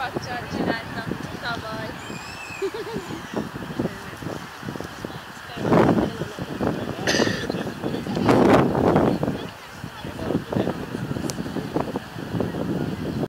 Színpadcsal csináltam tavaly.